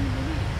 Mm-hmm.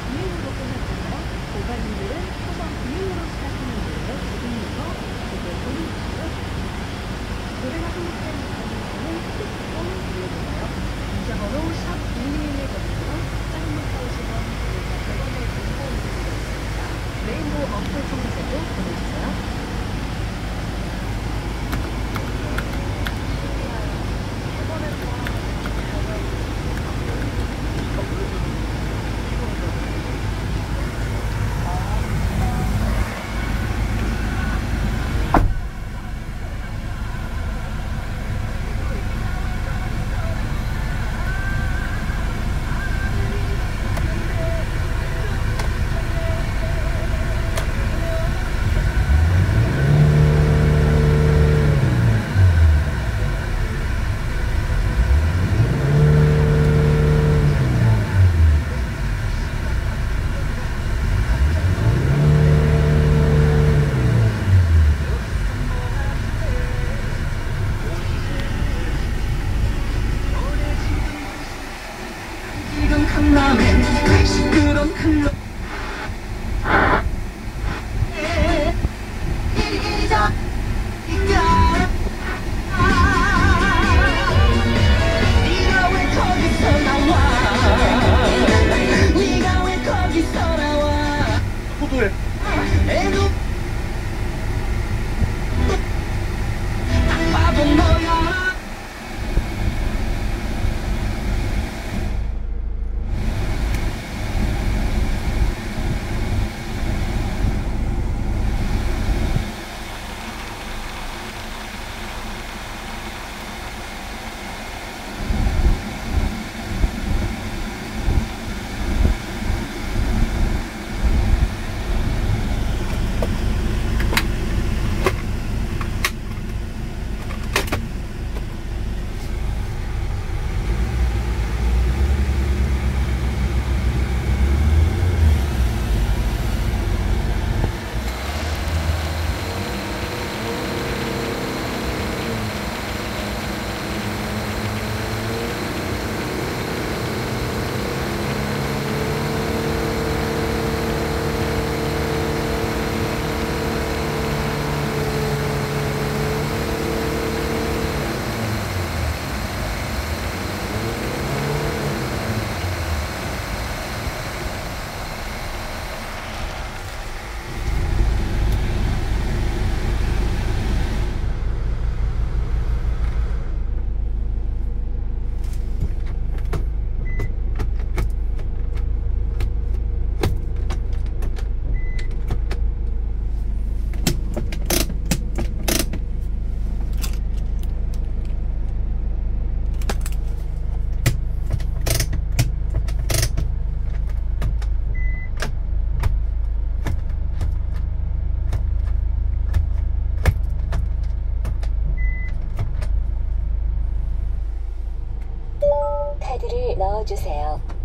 ver. 자료들을 넣어주세요.